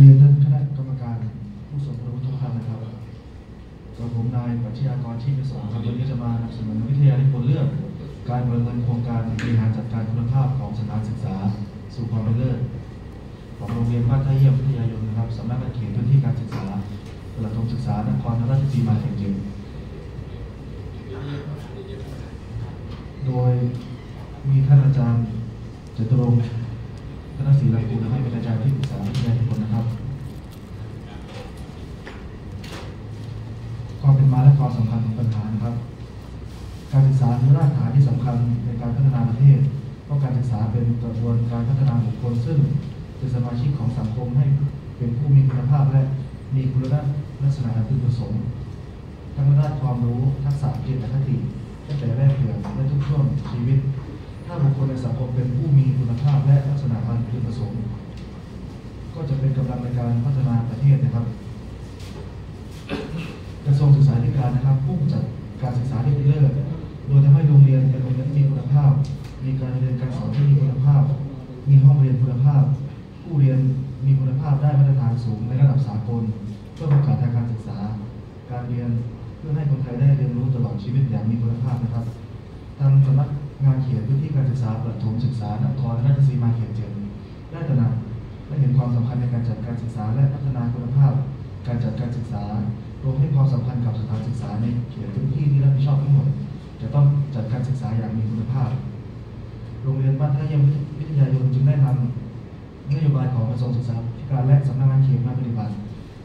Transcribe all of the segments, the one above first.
เรียนท่านคณะกรรมการผู้ทรงคุณวุฒิทุกท่านนะครับกับผมนายปัชญากรชีพสองครับวันนี้จะมานำเสนอวิทยานิพนธ์เรื่อง การประเมินโครงการบริหารจัดการคุณภาพของสถานศึกษา สู่ความเป็นเลิศของโรงเรียนบ้านท่าเยี่ยมวิทยายนนะครับสำนักงานเขตพื้นที่การศึกษาประถมศึกษานครราชสีมาแห่งเจ็ดโดยมีท่านอาจารย์จตุรงค์ ศรีรังกูลนะครับเป็นอาจารย์ที่ปรึกษาวิทยานิพนธ์นะครับความเป็นมาและความสำคัญของปัญหานะครับ การศึกษาคือรากฐานที่สำคัญในการพัฒนาประเทศเพราะการศึกษาเป็นกระบวนการพัฒนาบุคคลซึ่งเป็นสมาชิกของสังคมให้เป็นผู้มีคุณภาพและมีคุณลักษณะอันพึงประสงค์ทั้งด้านความรู้ทักษะเกียรติคติตั้งแต่แรกเกิดและทุกช่วงชีวิต ถ้าบุคคลในสังคมเป็นผู้มีคุณภาพและลักษณะอันพึงประสงค์ ก็จะเป็นกำลังในการพัฒนาประเทศนะครับ กระทรวงศึกษาธิการนะครับพุ่งจัดการศึกษาที่ดีเลิศโดยทำให้โรงเรียนเป็นโรงเรียนที่มีคุณภาพ มีการเรียนการสอนที่มีคุณภาพ มีห้องเรียนคุณภาพ ผู้เรียนมีคุณภาพได้มาตรฐานสูงในระดับสากลเพื่อโอกาสทางการศึกษา การเรียนเพื่อให้คนไทยได้เรียนรู้ตลอดชีวิตอย่างมีคุณภาพนะครับทางสำนัก งานเขตพื้นที่การศึกษาประถมศึกษานครราชสีมาเขตเจ็ดได้ตระหนักและเห็นความสำคัญในการจัดการศึกษาและพัฒนาคุณภาพ การจัดการศึกษารวมให้ความสำคัญกับสถานศึกษาในเขตพื้นที่ที่รับผิดชอบทั้งหมด จะต้องจัดการศึกษาอย่างมีคุณภาพ โรงเรียนบ้านท่าเยี่ยมวิทยายนจึงได้นำนโยบายของกระทรวงศึกษาธิการและสำนักงานเขตมาปฏิบัติ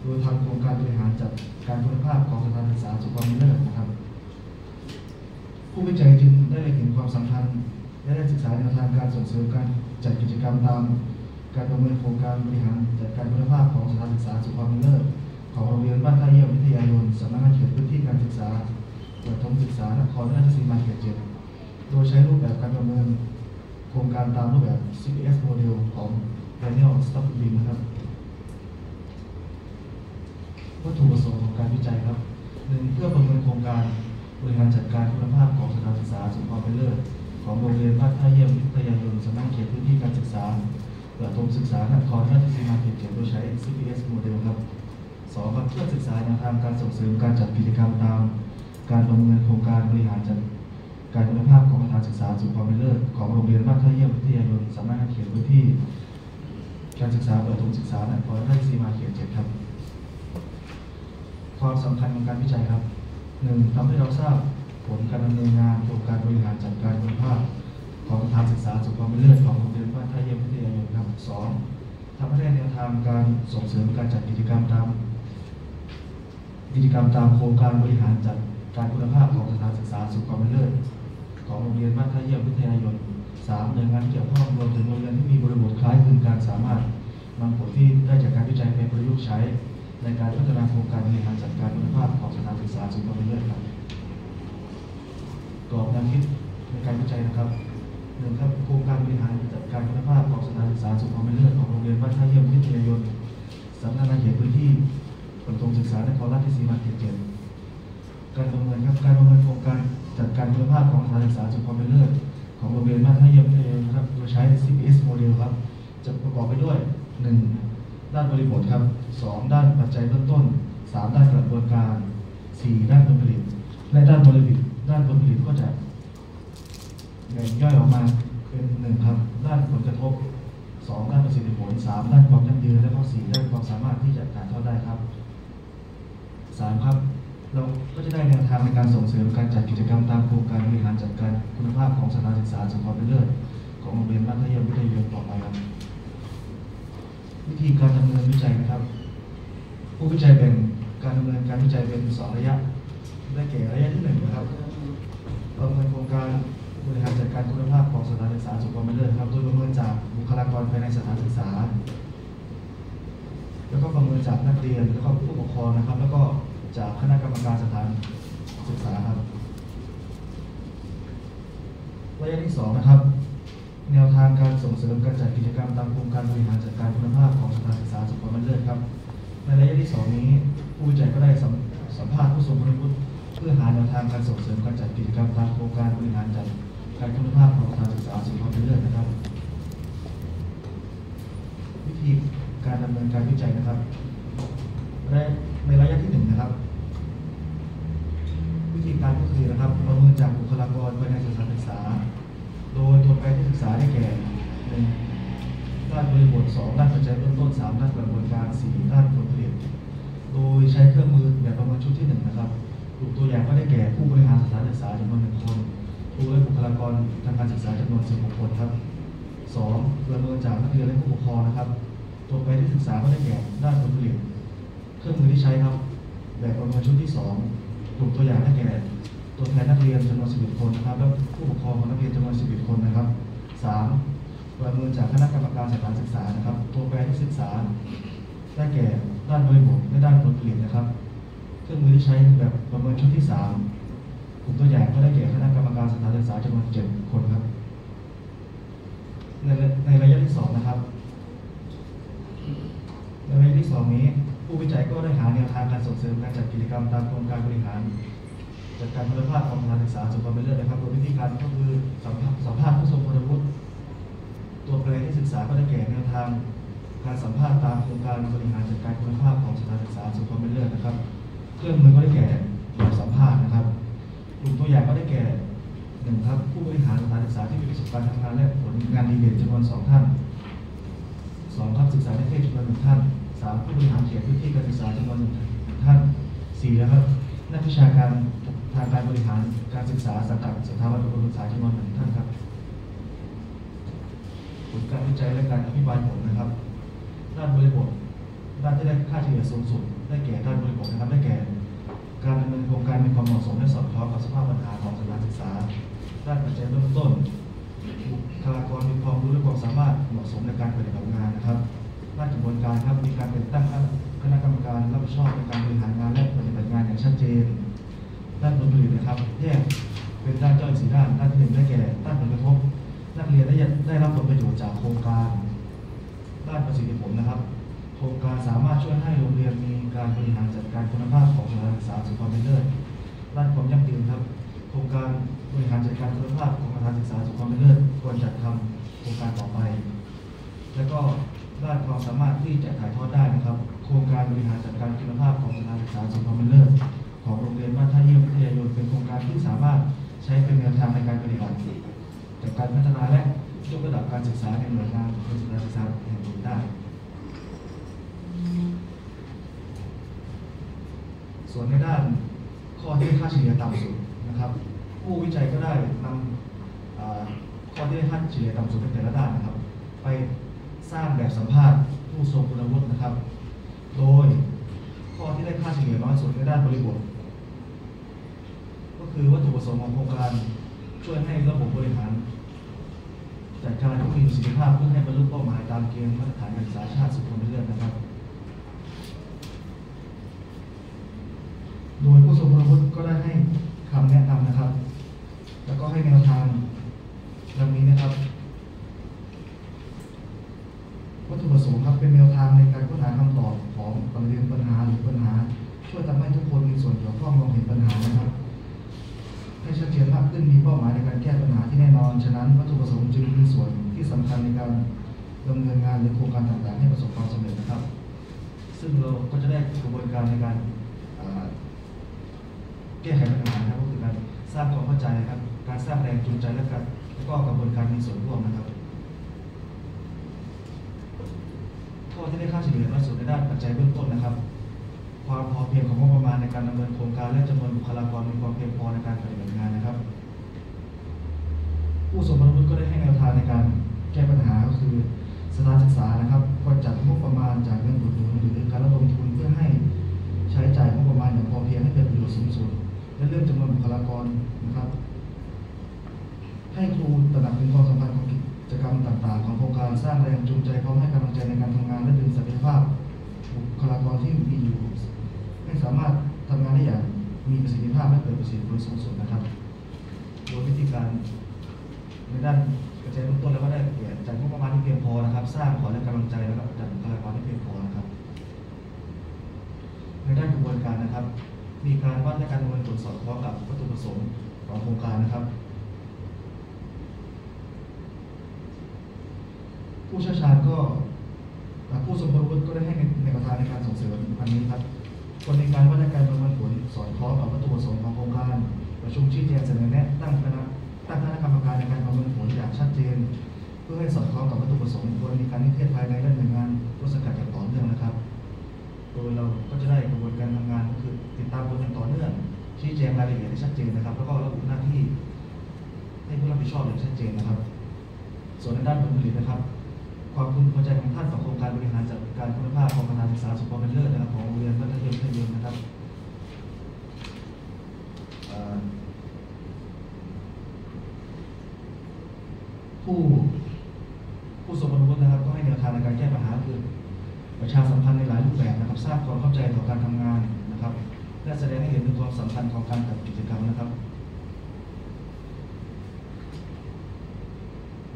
โดยทำโครงการบริหารจัดการคุณภาพของสถานศึกษาสู่ความเนเลิศนะครับ ผู้วิจัยจึงได้เห็นความสำคัญ และได้ศึกษาแนวทางการส่งเสริมการจัดกิจกรรมตาม การประเมินโครงการบริหารจัดการคุณภาพของสถานศึกษาสู่ความเลิศของโรงเรียนบ้านท่าเยี่ยมวิทยายนสำนักงานเขตพื้นที่การศึกษาประถมศึกษานครราชสีมาเขตเจ็ดโดยใช้รูปแบบการประเมินโครงการตามรูปแบบ CPS model ของ Daniel s t o p p i n นะครับวัตถุประสงค์ของการวิจัยครับหนึ่งเพื่อประเมินโครงการ บริหารจัดการคุณภาพของสถานศึกษาสู่ความเป็นเลิศของโรงเรียนบ้านท่าเยี่ยมวิทยายนสำนักเขตพื้นที่การศึกษาประถมศึกษานครราชสีมาเขตเจ็ดโดยใช้ CPS model ครับสองครับเพื่อศึกษาแนวทางการส่งเสริมการจัดกิจกรรมตาม การประเมินโครงการบริหารจัดการคุณภาพของสถานศึกษาสู่ความเป็นเลิศของโรงเรียนบ้านท่าเยี่ยมวิทยายนสำนักเขตพื้นที่ การศึกษาประถมศึกษานครราชสีมาเขตเจ็ดครับ ความสำคัญของการวิจัยครับ หนึ่งทำให้เราทราบผลการดำเนินงานโครงการบริหารจัดการคุณภาพ ของสถานศึกษาสู่ความเป็นเลิศของโรงเรียนบ้านท่าเยี่ยมวิทยายครับสองทำให้ได้แนวทางการส่งเสริมการจัดกิจกรรมตามกิจกรรมตามโครงการบริหารจัดการคุณภาพของสถานศึกษาสู่ความเป็นเลิศของโรงเรียนบ้านท่าเยี่ยมวิทยายนสามหน่วยงานเกี่ยวข้องรวมถึงโรงเรียนที่มีบริบทคล้ายคลึงกันสามารถนำผลที่ได้จากการวิจัยไปประยุกต์ใช้ ในการพัฒนาโครงการบริหารจัดการคุณภาพของสถานศึกษาสู่ควาเลิศครับกรอบแนวคิดในการวิจัยนะครับหนึ่งครับโครงการบริหารจัดการคุณภาพของสถานศึกษาสู่ควาเลิศของโรงเรียนบ้านท่าเยี่ยมวิทยายนสำนักงานเขตพื้นที่ประถมศึกษานครราชสีมาเขตเจ็ดการประเมินครับการประเมินโครงการจัดการคุณภาพของสถานศึกษาสู่ควาเลิศของโรงเรียนบ้านท่าเยี่ยมวิทยายนครับโดยใช้ CPS model ครับจะประกอบไปด้วยหนึ่ง ด้านบริบทครับ 2 ด้านปัจจัยเบื้องต้น 3 ด้านกระบวนการ 4 ด้านผลผลิต และด้านผลผลิต ด้านผลผลิตก็จะแบ่งย่อยออกมาเป็นหนึ่งครับ ด้านผลกระทบ 2 ด้านประสิทธิผล 3 ด้านความยั่งยืนและก็4ด้านความสามารถที่จะถ่ายทอดได้ครับ 3 ครับ เราก็จะได้แนวทางในการส่งเสริมการจัดกิจกรรมตามโครงการบริหารจัดการคุณภาพของสถานศึกษาสู่ความเป็นเลิศของโรงเรียนมัธยมวิทยาต่อไปครับ วิธีการดำเนินวิจัยนะครับ ผู้วิจัยแบ่งการดำเนินการวิจัยเป็นสองระยะ ได้แก่ระยะที่หนึ่งนะครับประเมินโครงการบริหารจัดการคุณภาพของสถานศึกษาสุขภาพเลิศครับโดยประเมินจากบุคลากรภายในสถานศึกษา แล้วก็ประเมินจากนักเรียนแล้วก็ผู้ปกครองนะครับ แล้วก็จากคณะกรรมการสถานศึกษาครับระยะที่สองนะครับ แนวทางการส่งเสริมการจัดกิจกรรมตามโครงการบริหารจัดการคุณภาพของสถานศึกษาสุขภาพเลิศครับ ในระยะที่สองนี้ ผู้วิจัยก็ได้สัมภาษณ์ผู้ทรงคุณวุฒิเพื่อหาแนวทางการส่งเสริมการจัดกิจกรรมตามโครงการบริหารจัดการคุณภาพของสถานศึกษาสุขภาพเลิศนะครับ วิธีการดดำเนินการวิจัยนะครับและในระยะที่หนึ่งนะครับ วิธีการก็คือนะครับประเมินจากบุคลากรภายในสถานศึกษา โดยตัวแปรที่ ศึกษาได้แก่หนึ่งด้านบริบทสองด้านปัจจัยเบื้องต้นสามด้านกระบวนการสี่ด้านผลผลิต โดยใช้เครื่องมือแบบประเมินชุดที่หนึ่งนะครับกลุ่มตัวอย่างก็ได้แก่ผู้บริหารสถานศึกษาจำนวนหนึ่งคนครูและบุคลากรทางการศึกษาจำนวนสิบหกคนครับสองประเมินจากนักเรียนและผู้ปกครองนะครับ ตัวแปที่ศึกษาก็ได้แก่ด้านผลผลิต เครื่องมือที่ใช้ครับแบบประเมินชุดที่สองกลุ่มตัวอย่างได้แก่ตัวแทนนักเรียนจำนวน11 คนนะครับ แล้วผู้ปกครองของนักเรียนจำนวน11 คนนะครับ สามประเมินจากคณะกรรมการสถานศึกษานะครับตัวแปรที่ศึกษา ได้แก่ด้านบริบทและด้านผลผลิตนะครับ เครื่องมือที่ใช้แบบประเมินชุดที่สามกลุ่มตัวอย่างก็ได้แก่คณะกรรมการสถานศึกษาจำนวนเจ็ดคนครับ ในในระยะที่สองนะครับ ในระยะที่สองนี้ ผู้วิจัยก็ได้หาแนวทางการส่งเสริมการจัดกิจกรรมตามโครงการบริหาร จัดการคุณภาพของสถานศึกษาสู่ความเป็นเลิศนะครับโดยวิธีการก็คือสัมภาษณ์สัมภาษณ์ผู้ทรงคุณวุฒิตัวแปรที่ศึกษาก็ได้แก่แนวทาง การสัมภาษณ์ตามโครงการบริหารจัดการคุณภาพของสถานศึกษาสู่ความเป็นเลิศนะครับ เครื่องมือก็ได้แก่แบบสัมภาษณ์นะครับกลุ่มตัวอย่างก็ได้แก่หนึ่งครับผู้บริหารสถานศึกษาที่มีประสบการณ์ทำงานและผลงานดีเด่นจำนวนสองท่านสองครับศึกษาในเทศจำนวนหนึ่งท่านสามผู้บริหารเขตพื้นที่การศึกษาจำนวนหนึ่งท่านสี่นะครับนักวิชาการ ทางการบริหารการศึกษาสังกัดสถาบันอุดมศึกษาจำนวนหนึ่งท่านครับผลการวิจัยและการอธิบายผลนะครับ ด้านบริบทด้านที่ได้ค่าเฉลี่ยสูงสุด ได้แก่ด้านบริบทนะครับได้แก่ การดำเนินโครงการมีความเหมาะสมและสอดคล้องกับสภาพปัญหาของสถานศึกษา ด้านปัจจัยเบื้องต้นบุคลากรมีความรู้และความสามารถเหมาะสมในการปฏิบัติงานนะครับด้านกระบวนการครับมีการแต่งตั้งคณะกรรมการรับผิดชอบในการบริหารงานและปฏิบัติงานอย่างชัดเจน ด้านผลผลิตนะครับ แยกเป็นด้านย่อยสี่ด้าน ด้านที่หนึ่งได้แก่ ด้านผลกระทบ นักเรียนได้ได้รับผลประโยชน์จากโครงการ ด้านประสิทธิผลนะครับ โครงการสามารถช่วยให้โรงเรียนมีการบริหารจัดการคุณภาพของสถานศึกษาสู่ความเป็นเลิศ ด้านความยั่งยืนครับ โครงการบริหารจัดการคุณภาพของสถานศึกษาสู่ความเป็นเลิศควรจัดทำโครงการต่อไป แล้วก็ด้านความสามารถที่จะถ่ายทอดได้นะครับ โครงการบริหารจัดการคุณภาพของสถานศึกษาสู่ความเป็นเลิศ ของโรงเรียนบ้านท่าเยี่ยมวิทยายนเป็นโครงการที่สามารถใช้เป็นแนวทางในการปฏิบัติจัดการพัฒนาและยกระดับการศึกษาในหน่วยงานของสถานศึกษาแห่งหนึ่งได้ ส่วนในด้านข้อที่ได้ค่าเฉลี่ยต่ำสุดนะครับ ผู้วิจัยก็ได้นำข้อที่ได้ค่าเฉลี่ยต่ำสุดในแต่ละด้านนะครับ ไปสร้างแบบสัมภาษณ์ผู้ทรงคุณวุฒินะครับ โดยข้อที่ได้ค่าเฉลี่ยน้อยสุดในด้านบริบท ก็คือวัตถุประสงค์ของโครงการช่วยให้ระบบบริหารจัดการที่มีประสิทธิภาพเพื่อให้บรรลุเป้าหมายตามเกณฑ์มาตรฐานการศึกษาชาติสุขภาพเรื่องนะครับ โดยผู้ทรงคุณวุฒิก็ได้ให้คำแนะนำนะครับ แล้วก็ให้แนวทางดังนี้นะครับ วัตถุประสงค์ครับเป็นแนวทางในการค้นหาคำตอบของประเด็นปัญหาหรือปัญหา ช่วยทำให้ทุกคนมีส่วนเกี่ยวข้องมองเห็นปัญหานะครับ ให้ชัดเจนมากขึ้นมีเป้าหมายในการแก้ปัญหาที่แน่นอน ฉะนั้นวัตถุประสงค์จึงมีส่วนที่สำคัญในการดำเนินงานหรือโครงการต่างๆ ให้ประสบความสำเร็จนะครับ ซึ่งเราก็จะได้กระบวนการในการแก้ไขปัญหานะครับก็คือการสร้างความเข้าใจนะครับ การสร้างแรงจูงใจและการแล้วก็กระบวนการมีส่วนร่วมนะครับข้อที่ได้ค่าเฉลี่ยน้อยสุดในด้านปัจจัยเบื้องต้นนะครับ ความพอเพียงของงบประมาณในการดำเนินโครงการและจำนวนบุคลากรมีความเพียงพอในการปฏิบัติงานนะครับ ผู้สมรู้ก็ได้ให้แนวทางในการแก้ปัญหาก็คือสถานศึกษานะครับก็จัดงบประมาณจากเงินอุดหนุนหรือการระดมทุนเพื่อให้ใช้จ่ายงบประมาณอย่างพอเพียงให้เป็นประโยชน์สูงสุดและเรื่องจำนวนบุคลากรนะครับ ให้ครูตระหนักถึงความสำคัญของกิจกรรมต่าง ๆ ของโครงการสร้างแรงจูงใจพร้อมให้กำลังใจในการทำงานและดึงศักยภาพ บุคลาที่มีอยู่ให้สามารถทำงานได้อย่างมีประสิทธิภาพและเกิดประสิทธิผลสูงสุดนะครับ โดยวิธีการในด้านกระจายเบื้องต้นแล้วก็ได้แก่จัดงบประมาณที่เพียงพอนะครับ สร้างขวัญและกำลังใจนะครับจัดบุคลากรที่เพียงพอนะครับ ในด้านกระบวนการนะครับ มีการวัดและการดำเนินตรวจสอบพร้อมกับวัตถุประสงค์ของโครงการนะครับผู้เชี่ยวชาญก็ ผู้ทรงคุณวุฒิก็ได้ให้ในประธานในการส่งเสริมอันนี้ครับคนในการว่าด้วยการประเมินผลสอดคล้องกับวัตถุประสงค์ของโครงการ ประชุมชี้แจงเสนอแนะตั้งคณะตั้งคณะกรรมการในการประเมินผลอย่างชัดเจน เพื่อให้สอดคล้องกับวัตถุประสงค์ควรมีการนิเทศภายในและหน่วยงานรัชการอย่างต่อเนื่องนะครับ โดยเราก็จะได้กระบวนการทำงานก็คือติดตามผลอย่างต่อเนื่อง ชี้แจงรายละเอียดให้ชัดเจนนะครับ แล้วก็ระบุหน้าที่ให้ผู้รับผิดชอบอย่างชัดเจนนะครับ ส่วนในด้านผลผลิตนะครับ ความพึงพอใจของท่านต่อโครงการบริหารจัดการคุณภาพของการศึกษาสุขภาพเป็นเลิศนะครับของโรงเรียนมัธยมมัธยมนะครับผู้ผู้ทรงคุณวุฒินะครับ ก็ให้แนวทางในการแก้ปัญหาคือ ประชาสัมพันธ์ในหลายรูปแบบนะครับ สร้างความเข้าใจต่อการทำงานนะครับ และแสดงให้เห็นถึงความสำคัญของการจัดกิจกรรมนะครับ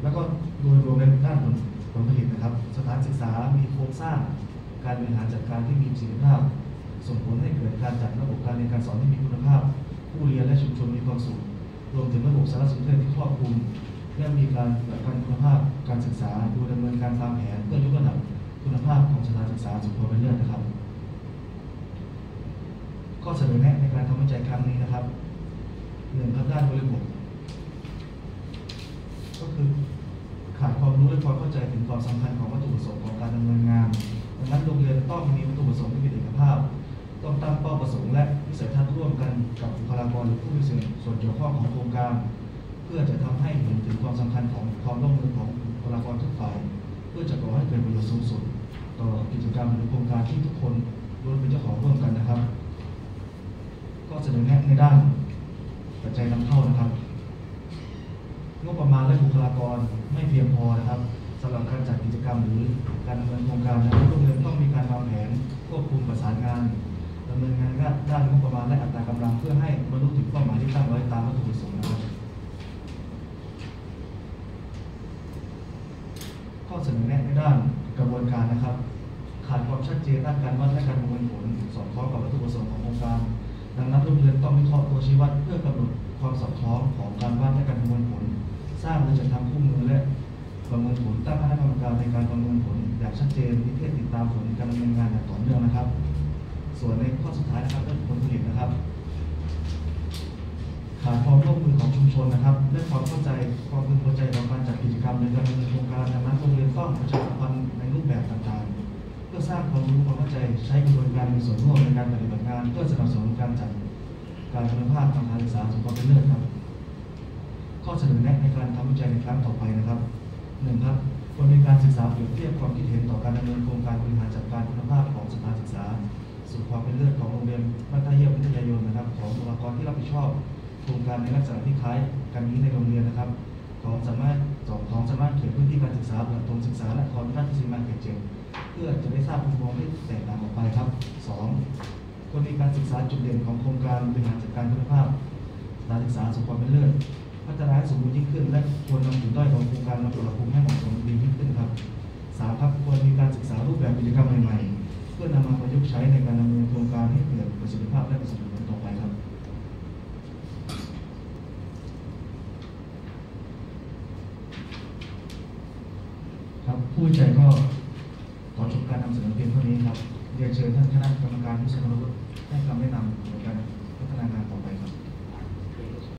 แล้วก็โดยรวมในด้านผล ลผลิตนะครับ สถานศึกษามีโครงสร้างการบริหารจัดการที่มีประสิทธิภาพ ส่งผลให้เกิดการจัดระบบการเรียนการสอนที่มีคุณภาพ ผู้เรียนและชุมชนมีความสุขรวมถึงระบบสารสนเทศที่ครอบคลุมและมีการจัดการคุณภาพการศึกษาดูดำเนินการตามแผนเพื่อยกระดับคุณภาพของสถานศึกษาสู่ความเป็นเลิศนะครับ ข้อเสนอแนะในการทำวิจัยครั้งนี้นะครับหนึ่งครับด้านบริบท ก็คือขาดความ รู้และความเข้าใจถึงความสำคัญของวัตถุประสงค์ของการดำเนินงานดังนั้นโรงเรียนต้องมีวัตถุประสงค์ที่มีเอกภาพ ต้องตั้งเป้าประสงค์และวิสัยทัศน์ร่วมกันกับบุคลากรหรือผู้มีส่วนเกี่ยวข้องของโครงการ เพื่อจะทำให้เห็นถึงความสำคัญของความร่วมมือของบุคลากรทุกฝ่าย เพื่อจะก่อให้เกิดประโยชน์สูงสุด ต่อกิจกรรมหรือโครงการที่ทุกคนล้วนเป็นเจ้าของร่วมกันนะครับ ก็เสนอแนะในด้านปัจจัยนำเข้านะครับ งบประมาณและบุคลากรไม่เพียงพอนะครับสำหรับการจัดกิจกรรมหรือการดำเนินโครงการนะครับโรงเรียนต้องมีการวางแผนควบคุมประสานงานดำเนินงานด้านงบประมาณและอัตรากำลังเพื่อให้บรรลุถึงเป้าหมายที่ตั้งไว้ตามวัตถุประสงค์นะครับข้อเสนอแนะในด้านกระบวนการนะครับ ขาดความชัดเจนด้านการวัดและการประเมินผลสอดคล้องกับวัตถุประสงค์ของโครงการ ดังนั้นโรงเรียนต้องวิเคราะห์ตัวชี้วัดเพื่อกำหนดความสอดคล้องของการวัดและการประเมินผล สร้างและจัดทำคู่มือและประเมินผลตั้งคณะกรรมการในการประเมินผลอย่างชัดเจนที่เพื่อติดตามผลการดำเนินงานอย่างต่อเนื่องนะครับ ส่วนในข้อสุดท้ายนะครับเรื่องผลผลิตนะครับขาดความร่วมมือของชุมชนนะครับและความเข้าใจความพึงพอใจต่อการจัดกิจกรรมในการดำเนินโครงการดังนั้นโรงเรียนต้องประชาสัมพันธ์ในรูปแบบต่างๆ เพื่อสร้างความรู้ความเข้าใจใช้กระบวนการมีส่วนร่วมในการปฏิบัติงาน เพื่อสนับสนุนการจัดการคุณภาพทางการศึกษาสู่ความเป็นเลิศครับ ข้อเสนอแนะในการทำวิจัยในครั้งต่อไปนะครับหนึ่งครับควรมีการศึกษาเปรียบเทียบความคิดเห็นต่อการดำเนินโครงการบริหารจัดการคุณภาพของสถานศึกษา สู่ความเป็นเลิศของโรงเรียนมัธยมวิทยายนนะครับ ของบุคลากรที่รับผิดชอบ โครงการในลักษณะที่คล้ายกันนี้ในโรงเรียนนะครับ ของสามารถสองของสามารถเขียนพื้นที่การศึกษาประถมศึกษาและคอนราชสีมาเขตเจ็ดเพื่อจะได้ทราบมุมมองที่แตกต่างออกไปครับสองควรมีการศึกษาจุดเด่นของโครงการบริหารจัดการคุณภาพสถานศึกษาสู่ความเป็นเลิศ พัฒนาสมบูรณ์ยิ่งขึ้น และควรนำจุดด้อยของโครงการมาปรับปรุงให้เหมาะสมดียิ่งขึ้นครับสามครับควรมีการศึกษารูปแบบกิจกรรมใหม่ๆ เพื่อนำมาประยุกต์ใช้ในการดำเนินโครงการให้เกิดประสิทธิภาพและประสิทธิผลต่อไปครับครับผู้วิจัยก็ขอจบการนำเสนอเพียงเท่านี้ครับเรียนเชิญท่านคณะกรรมการผู้ทรงคุณวุฒิให้คำแนะนำในการ